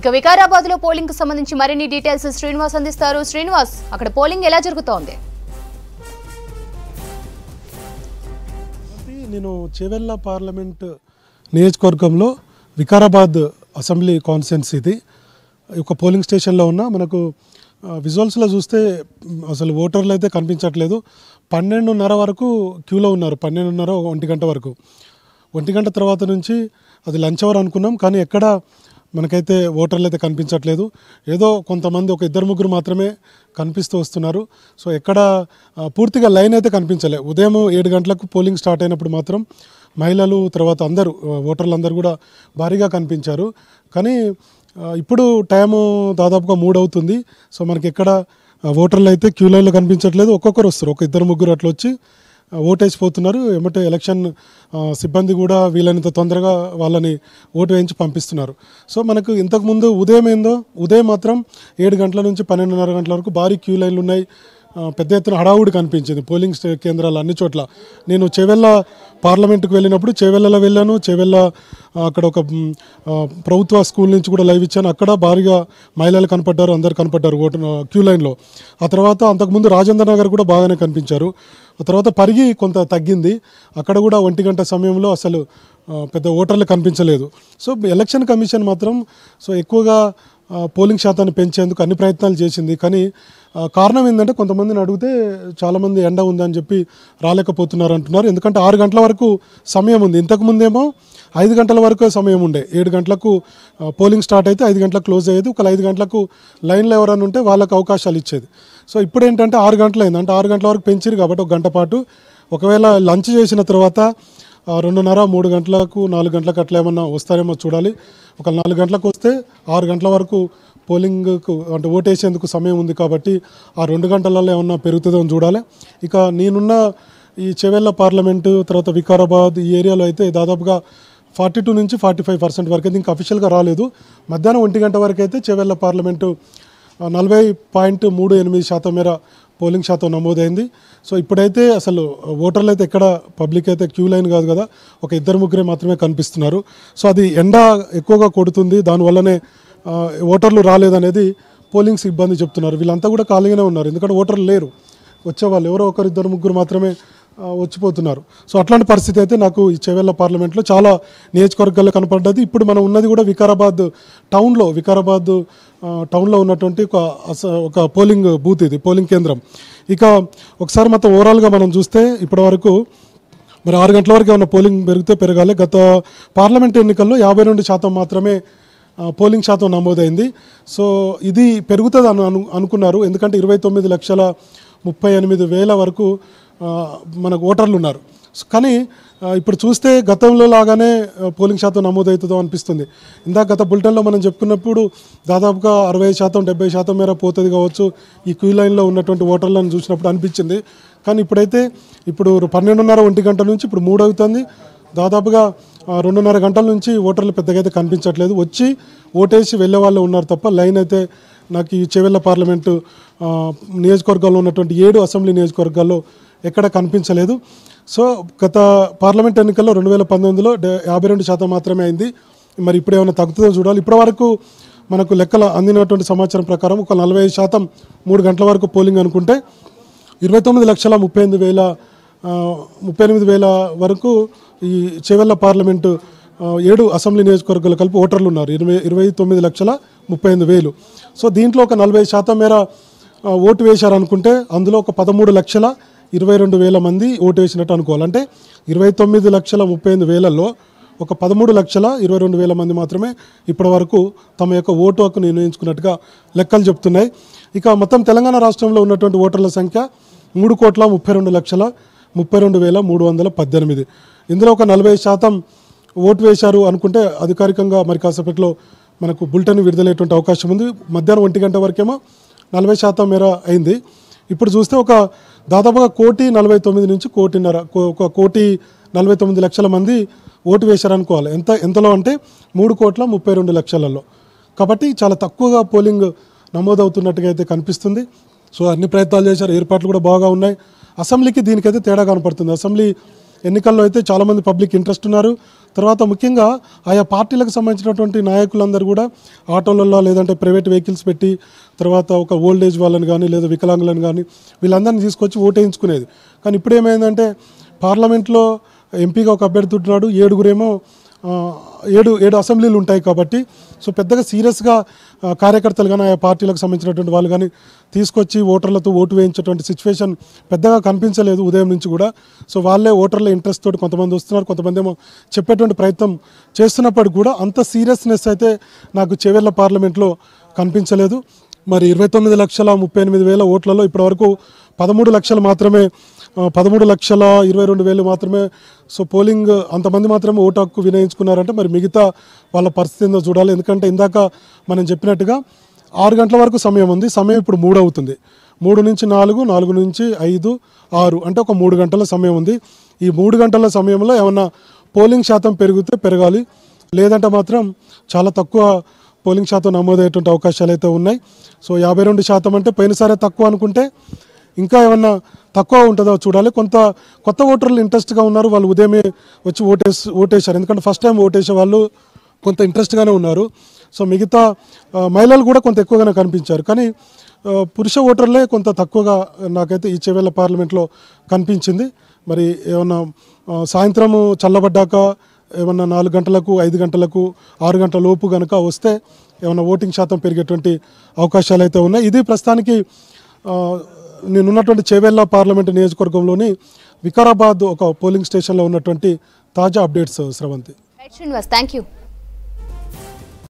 ఇక వికారాబాద్లో పోలింగ్కు సంబంధించి మరిన్ని డీటెయిల్స్ శ్రీనివాస్ అందిస్తారు. శ్రీనివాస్ అక్కడ పోలింగ్ ఎలా జరుగుతోంది? నేను చేవెళ్ళ పార్లమెంట్ నియోజకవర్గంలో వికారాబాద్ అసెంబ్లీ కాన్సెన్స్ ఇది. ఒక పోలింగ్ స్టేషన్లో ఉన్న మనకు విజువల్స్లో చూస్తే అసలు ఓటర్లు అయితే కనిపించట్లేదు. పన్నెండున్నర వరకు క్యూలో ఉన్నారు పన్నెండున్నర ఒంటి గంట వరకు. ఒంటి గంట తర్వాత నుంచి అది లంచ్ అవర్ అనుకున్నాం కానీ ఎక్కడ మనకైతే ఓటర్లు అయితే కనిపించట్లేదు. ఏదో కొంతమంది ఒక ఇద్దరు ముగ్గురు మాత్రమే కనిపిస్తూ వస్తున్నారు. సో ఎక్కడ పూర్తిగా లైన్ అయితే కనిపించలే. ఉదయం ఏడు గంటలకు పోలింగ్ స్టార్ట్ అయినప్పుడు మాత్రం మహిళలు తర్వాత అందరూ ఓటర్లు అందరూ కూడా భారీగా కనిపించారు. కానీ ఇప్పుడు టైము దాదాపుగా మూడు అవుతుంది. సో మనకి ఎక్కడ ఓటర్లు అయితే క్యూ లైన్లో కనిపించట్లేదు. ఒక్కొక్కరు వస్తారు. ఒక ఇద్దరు ముగ్గురు అట్లా వచ్చి ఓటేసిపోతున్నారు. ఏమంటే ఎలక్షన్ సిబ్బంది కూడా వీలైనంత తొందరగా వాళ్ళని ఓటు వేయించి పంపిస్తున్నారు. సో మనకు ఇంతకుముందు ఉదయం ఏందో ఉదయం మాత్రం ఏడు గంటల నుంచి పన్నెండున్నర గంటల వరకు భారీ క్యూ లైన్లు ఉన్నాయి. పెద్ద ఎత్తున హడావుడి కనిపించింది. పోలింగ్ కేంద్రాలు అన్ని చోట్ల. నేను చెవెళ్ళ పార్లమెంట్కి వెళ్ళినప్పుడు చెవెళ్ళలో వెళ్ళాను. చెవెళ్ళ అక్కడ ఒక ప్రభుత్వ స్కూల్ నుంచి కూడా లైవ్ ఇచ్చాను. అక్కడ భారీగా మహిళలు కనపడ్డారు అందరు కనపడ్డారు ఓటు క్యూ లైన్లో. ఆ తర్వాత అంతకుముందు రాజేంద్ర నగర్ కూడా బాగానే కనిపించారు. ఆ తర్వాత పరిగి కొంత తగ్గింది. అక్కడ కూడా ఒంటి గంట సమయంలో అసలు పెద్ద ఓటర్లు కనిపించలేదు. సో ఎలక్షన్ కమిషన్ మాత్రం సో ఎక్కువగా పోలింగ్ శాతాన్ని పెంచేందుకు అన్ని ప్రయత్నాలు చేసింది. కానీ కారణం ఏంటంటే కొంతమందిని అడిగితే చాలామంది ఎండ ఉందని చెప్పి రాలేకపోతున్నారు అంటున్నారు. ఎందుకంటే ఆరు గంటల వరకు సమయం ఉంది. ఇంతకుముందేమో ఐదు గంటల వరకు సమయం ఉండే. ఏడు గంటలకు పోలింగ్ స్టార్ట్ అయితే ఐదు గంటలకు క్లోజ్ అయ్యేది. ఒక ఐదు గంటలకు లైన్లో ఎవరైనా ఉంటే వాళ్ళకి అవకాశాలు ఇచ్చేది. సో ఇప్పుడు ఏంటంటే ఆరు గంటలైంది అయింది. అంటే ఆరు గంటల వరకు పెంచారు కాబట్టి ఒక గంట పాటు. ఒకవేళ లంచ్ చేసిన తర్వాత రెండున్నర మూడు గంటలకు నాలుగు గంటలకు అట్లా ఏమన్నా వస్తారేమో చూడాలి. ఒక నాలుగు గంటలకు వస్తే ఆరు గంటల వరకు పోలింగ్కు అంటే ఓటేసేందుకు సమయం ఉంది కాబట్టి ఆ రెండు గంటలలో ఏమన్నా పెరుగుతుందో అని చూడాలి. ఇక నేనున్న ఈ చెవెళ్ళ పార్లమెంటు తర్వాత వికారాబాద్ ఈ ఏరియాలో అయితే దాదాపుగా ఫార్టీ టూ నుంచి ఫార్టీ ఫైవ్ పర్సెంట్ వరకు అయితే ఇంకా అఫీషియల్గా రాలేదు. మధ్యాహ్నం ఒంటి గంట వరకు అయితే చెవెళ్ళ పార్లమెంటు నలభై పాయింట్ మూడు ఎనిమిది శాతం మేర పోలింగ్ శాతం నమోదైంది. సో ఇప్పుడైతే అసలు ఓటర్లు అయితే ఎక్కడ పబ్లిక్ అయితే క్యూ లైన్ కాదు కదా ఒక ఇద్దరు ముగ్గురే మాత్రమే కనిపిస్తున్నారు. సో అది ఎండ ఎక్కువగా కొడుతుంది దానివల్లనే ఓటర్లు రాలేదనేది పోలింగ్ సిబ్బంది చెప్తున్నారు. వీళ్ళంతా కూడా ఖాళీగానే ఉన్నారు ఎందుకంటే ఓటర్లు లేరు. వచ్చేవాళ్ళు ఎవరో ఒకరు ఇద్దరు ముగ్గురు మాత్రమే వచ్చిపోతున్నారు. సో అట్లాంటి పరిస్థితి అయితే నాకు ఈ చెవెళ్ళ పార్లమెంట్లో చాలా నియోజకవర్గాల్లో కనపడ్డది. ఇప్పుడు మనం ఉన్నది కూడా వికారాబాద్ టౌన్లో వికారాబాద్ టౌన్లో ఉన్నటువంటి ఒక ఒక పోలింగ్ బూత్ ఇది పోలింగ్ కేంద్రం. ఇక ఒకసారి మొత్తం ఓవరాల్గా మనం చూస్తే ఇప్పటివరకు మరి ఆరు గంటల వరకు ఏమైనా పోలింగ్ పెరిగితే పెరగాలి. గత పార్లమెంట్ ఎన్నికల్లో యాభై రెండు శాతం మాత్రమే పోలింగ్ శాతం నమోదైంది. సో ఇది పెరుగుతుంది అని అను అనుకున్నారు. ఎందుకంటే ఇరవై తొమ్మిది లక్షల ముప్పై ఎనిమిది వేల వరకు మనకు ఓటర్లు ఉన్నారు. కానీ ఇప్పుడు చూస్తే గతంలో లాగానే పోలింగ్ శాతం నమోదవుతుందో అనిపిస్తుంది. ఇందాక గత బులెటిన్లో మనం చెప్పుకున్నప్పుడు దాదాపుగా అరవై శాతం డెబ్బై శాతం మేర పోతుంది కావచ్చు ఈ క్యూ లైన్లో ఉన్నటువంటి ఓటర్లను చూసినప్పుడు అనిపించింది. కానీ ఇప్పుడైతే ఇప్పుడు పన్నెండున్నర ఒంటి గంట నుంచి ఇప్పుడు మూడు అవుతుంది. దాదాపుగా రెండున్నర గంటల నుంచి ఓటర్లు పెద్దగా అయితే కనిపించట్లేదు. వచ్చి ఓటేసి వెళ్ళే వాళ్ళు ఉన్నారు తప్ప లైన్ అయితే నాకు ఈ చెవెళ్ళ పార్లమెంటు నియోజకవర్గాల్లో ఉన్నటువంటి ఏడు అసెంబ్లీ నియోజకవర్గాల్లో ఎక్కడ కనిపించలేదు. సో గత పార్లమెంట్ ఎన్నికల్లో రెండు వేల పంతొమ్మిదిలో యాభై రెండు శాతం మాత్రమే అయింది. మరి ఇప్పుడు ఏమైనా తగ్గుతుందో చూడాలి. ఇప్పటి వరకు మనకు లెక్కల అందినటువంటి సమాచారం ప్రకారం ఒక నలభై శాతం మూడు గంటల వరకు పోలింగ్ అనుకుంటే ఇరవై తొమ్మిది లక్షల ముప్పై ఎనిమిది వేల ముప్పై ఎనిమిది వేల వరకు ఈ చెవెళ్ళ పార్లమెంటు ఏడు అసెంబ్లీ నియోజకవర్గాలు కలిపి ఓటర్లు ఉన్నారు. ఇరవై ఇరవై తొమ్మిది లక్షల ముప్పై ఎనిమిది వేలు. సో దీంట్లో ఒక నలభై శాతం మేర ఓటు వేశారనుకుంటే అందులో ఒక పదమూడు లక్షల ఇరవై రెండు వేల మంది ఓటు వేసినట్టు అనుకోవాలి. అంటే ఇరవై తొమ్మిది లక్షల ముప్పై ఎనిమిది వేలలో ఒక పదమూడు లక్షల ఇరవై రెండు వేల మంది మాత్రమే ఇప్పటి వరకు తమ యొక్క ఓటు హక్కును నిర్ణయించుకున్నట్టుగా లెక్కలు చెప్తున్నాయి. ఇక మొత్తం తెలంగాణ రాష్ట్రంలో ఉన్నటువంటి ఓటర్ల సంఖ్య మూడు కోట్ల ముప్పై రెండు లక్షల ముప్పై రెండు వేల మూడు వందల పద్దెనిమిది. ఇందులో ఒక నలభై శాతం ఓటు వేశారు అనుకుంటే అధికారికంగా మరి కాసేపట్లో మనకు బులెటిన్ విడుదలయ్యేటువంటి అవకాశం ఉంది. మధ్యాహ్నం ఒంటి గంట వరకేమో నలభై శాతం మేర అయింది. ఇప్పుడు చూస్తే ఒక దాదాపుగా కోటి నలభై తొమ్మిది నుంచి కోటిన్నర కో- ఒక కోటి నలభై తొమ్మిది లక్షల మంది ఓటు వేశారనుకోవాలి. ఎంత ఎంతలో అంటే మూడు కోట్ల ముప్పై రెండు లక్షలలో. కాబట్టి చాలా తక్కువగా పోలింగ్ నమోదవుతున్నట్టుగా అయితే కనిపిస్తుంది. సో అన్ని ప్రయత్నాలు చేశారు ఏర్పాట్లు కూడా బాగా ఉన్నాయి. అసెంబ్లీకి దీనికైతే తేడా కనపడుతుంది. అసెంబ్లీ ఎన్నికల్లో అయితే చాలామంది పబ్లిక్ ఇంట్రెస్ట్ ఉన్నారు. తర్వాత ముఖ్యంగా ఆయా పార్టీలకు సంబంధించినటువంటి నాయకులందరూ కూడా ఆటోలలో లేదంటే ప్రైవేట్ వెహికల్స్ పెట్టి తర్వాత ఒక ఓల్డ్ ఏజ్ వాళ్ళని కానీ లేదా వికలాంగులను కానీ వీళ్ళందరినీ తీసుకొచ్చి ఓటేయించుకునేది. కానీ ఇప్పుడు ఏమైందంటే పార్లమెంట్లో ఎంపీగా ఒక అభ్యర్థి ఉంటున్నాడు ఏడుగురేమో ఏడు ఏడు అసెంబ్లీలు ఉంటాయి కాబట్టి సో పెద్దగా సీరియస్గా కార్యకర్తలు కానీ ఆయా పార్టీలకు సంబంధించినటువంటి వాళ్ళు కానీ తీసుకొచ్చి ఓటర్లతో ఓటు వేయించేటువంటి సిచ్యువేషన్ పెద్దగా కనిపించలేదు ఉదయం నుంచి కూడా. సో వాళ్ళే ఓటర్ల ఇంట్రెస్ట్ తోటి కొంతమంది వస్తున్నారు కొంతమంది ఏమో చెప్పేటువంటి ప్రయత్నం చేస్తున్నప్పటికీ కూడా అంత సీరియస్నెస్ అయితే నాకు చెవెళ్ళ పార్లమెంట్లో కనిపించలేదు. మరి ఇరవై తొమ్మిది లక్షల ముప్పై ఎనిమిది వేల ఓట్లలో ఇప్పటివరకు పదమూడు లక్షలు మాత్రమే పదమూడు లక్షల ఇరవై రెండు వేలు మాత్రమే. సో పోలింగ్ అంతమంది మాత్రమే ఓటు హక్కు వినియోగించుకున్నారంటే మరి మిగతా వాళ్ళ పరిస్థితి ఏందో చూడాలి. ఎందుకంటే ఇందాక మనం చెప్పినట్టుగా ఆరు గంటల వరకు సమయం ఉంది. సమయం ఇప్పుడు మూడు అవుతుంది. మూడు నుంచి నాలుగు నాలుగు నుంచి ఐదు ఆరు అంటే ఒక మూడు గంటల సమయం ఉంది. ఈ మూడు గంటల సమయంలో ఏమన్నా పోలింగ్ శాతం పెరిగితే పెరగాలి. లేదంటే మాత్రం చాలా తక్కువ పోలింగ్ శాతం నమోదయ్యేటువంటి అవకాశాలు అయితే ఉన్నాయి. సో యాభై రెండు శాతం అంటే పోయినసారే తక్కువ అనుకుంటే ఇంకా ఏమన్నా తక్కువ ఉంటుందో చూడాలి. కొంత కొత్త ఓటర్లు ఇంట్రెస్ట్గా ఉన్నారు. వాళ్ళు ఉదయమే వచ్చి ఓటేసి ఓటేశారు. ఎందుకంటే ఫస్ట్ టైం ఓటేసే వాళ్ళు కొంత ఇంట్రెస్ట్గానే ఉన్నారు. సో మిగతా మహిళలు కూడా కొంత ఎక్కువగానే కనిపించారు. కానీ పురుష ఓటర్లే కొంత తక్కువగా నాకైతే ఈ చెవేళ్ళ పార్లమెంట్లో కనిపించింది. మరి ఏమన్నా సాయంత్రము చల్లబడ్డాక ఏమన్నా నాలుగు గంటలకు ఐదు గంటలకు ఆరు గంటల లోపు కనుక వస్తే ఏమన్నా ఓటింగ్ శాతం పెరిగేటువంటి అవకాశాలు అయితే ఉన్నాయి. ఇది ప్రస్తుతానికి నేనున్నటువంటి చేవెళ్ళ పార్లమెంటు నియోజకవర్గంలోని వికారాబాద్ ఒక పోలింగ్ స్టేషన్లో ఉన్నటువంటి తాజా updates Sravanthi Srinivas thank you